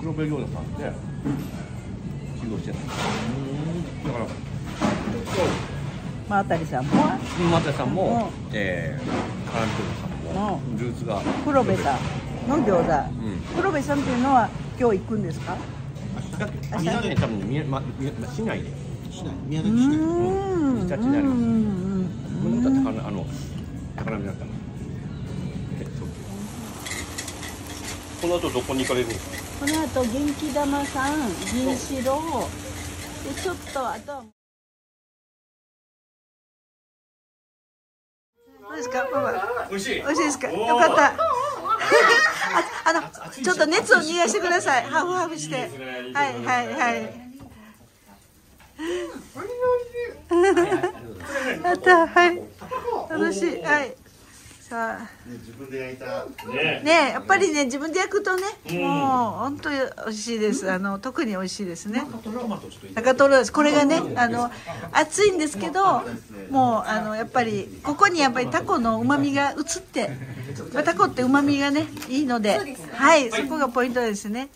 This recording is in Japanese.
黒部餃子さん。で修行してただからまあ、あたりさんも松田さん。も、うえー、カラミトルさんも、ルーツが。黒部さんの餃子、うん。黒部さんっていうのは今日行くんですか？明日ね多分ね宮ま宮市内で。市内。宮う崎市内。ーん。日立にありますうん。うん。うん。だってあのあの高波だったの。この後どこに行かれるんですか？この後元気玉さん銀四郎でちょっとあとは。どうですか？パパ美味しい。美味しいですか？よかった。ああのちょっと熱を逃がしてください。ハフハフして。はいはいはい。やったはい。楽しい。はいさあ。自分で焼いた。ね。ねやっぱりね自分で焼くとね、もう本当に美味しいです。あの特に美味しいですね。中トロです。これがねあの熱いんですけどもうあのやっぱりここにやっぱりタコの旨味が移って まあタコって旨味がねいいのではい。そこがポイントですね